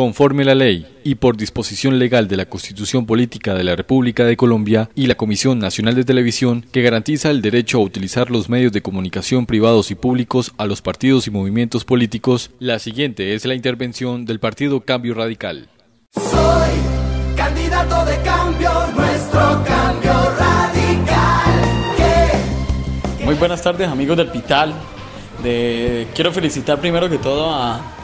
Conforme a la ley y por disposición legal de la Constitución Política de la República de Colombia y la Comisión Nacional de Televisión, que garantiza el derecho a utilizar los medios de comunicación privados y públicos a los partidos y movimientos políticos, la siguiente es la intervención del Partido Cambio Radical. Soy candidato de cambio, nuestro cambio radical. Muy buenas tardes amigos del Pital. quiero felicitar primero que todo a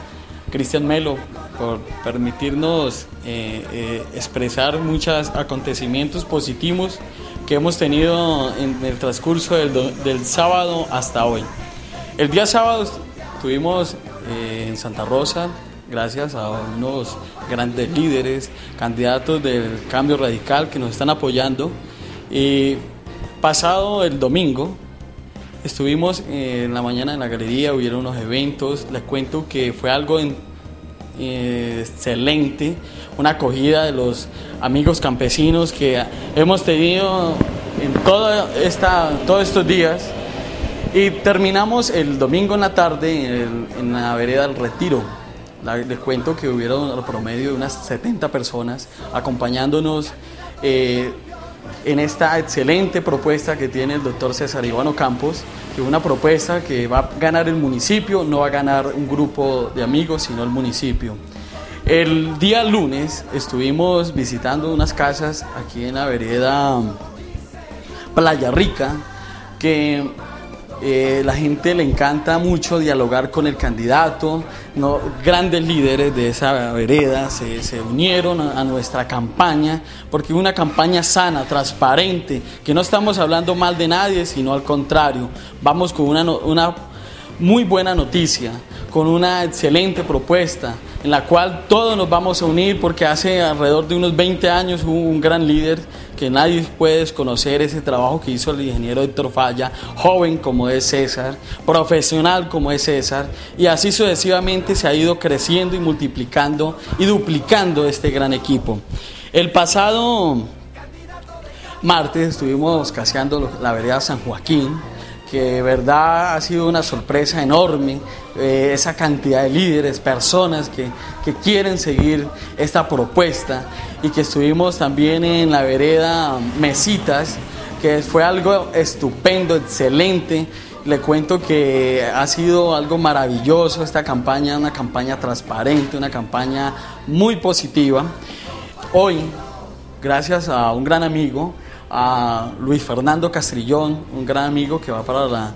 Cristian Melo por permitirnos eh, eh, expresar muchos acontecimientos positivos que hemos tenido en el transcurso del, sábado hasta hoy. El día sábado estuvimos eh, en Santa Rosa, gracias a unos grandes líderes, candidatos del cambio radical que nos están apoyando. Y pasado el domingo, estuvimos en la mañana en la galería, hubieron unos eventos, les cuento que fue algo en excelente, una acogida de los amigos campesinos que hemos tenido en toda esta, todos estos días. Y terminamos el domingo en la tarde en, la vereda del Retiro. Les cuento que hubieron al promedio de unas 70 personas acompañándonos eh, en esta excelente propuesta que tiene el doctor César Ivano Campos, que es una propuesta que va a ganar el municipio, no va a ganar un grupo de amigos, sino el municipio. El día lunes estuvimos visitando unas casas aquí en la vereda Playa Rica, que eh, la gente le encanta mucho dialogar con el candidato. Grandes líderes de esa vereda se, unieron a, nuestra campaña, porque una campaña sana, transparente, que no estamos hablando mal de nadie, sino al contrario, vamos con una muy buena noticia, con una excelente propuesta en la cual todos nos vamos a unir porque hace alrededor de unos 20 años hubo un gran líder que nadie puede desconocer ese trabajo que hizo el ingeniero Héctor Falla, joven como es César, profesional como es César, y así sucesivamente se ha ido creciendo y multiplicando y duplicando este gran equipo. El pasado martes estuvimos caseando la vereda San Joaquín, verdad ha sido una sorpresa enorme, eh, esa cantidad de líderes, personas que, que, quieren seguir esta propuesta y que estuvimos también en la vereda Mesitas, que fue algo estupendo, excelente. Le cuento que ha sido algo maravilloso esta campaña, una campaña transparente, una campaña muy positiva. Hoy, gracias a un gran amigo, a Luis Fernando Castrillón, un gran amigo que va para la,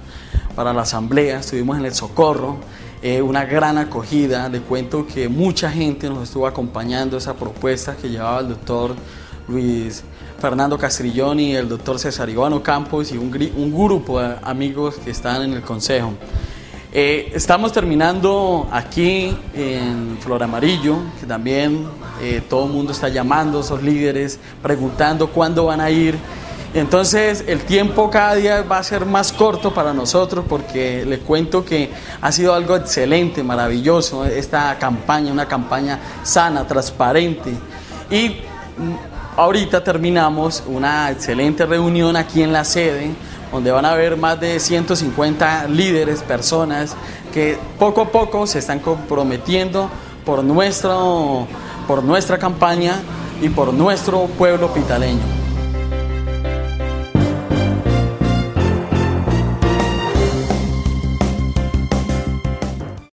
para la asamblea, estuvimos en el Socorro, eh, una gran acogida, le cuento que mucha gente nos estuvo acompañando esa propuesta que llevaba el doctor Luis Fernando Castrillón y el doctor César Ivano Campos y un, un grupo de amigos que están en el consejo. Eh, estamos terminando aquí en Flor Amarillo, que también eh, todo el mundo está llamando a esos líderes, preguntando cuándo van a ir. Entonces el tiempo cada día va a ser más corto para nosotros porque le cuento que ha sido algo excelente, maravilloso, esta campaña, una campaña sana, transparente. Y mm, ahorita terminamos una excelente reunión aquí en la sede donde van a haber más de 150 líderes, personas que poco a poco se están comprometiendo por, nuestro, por nuestra campaña y por nuestro pueblo pitaleño.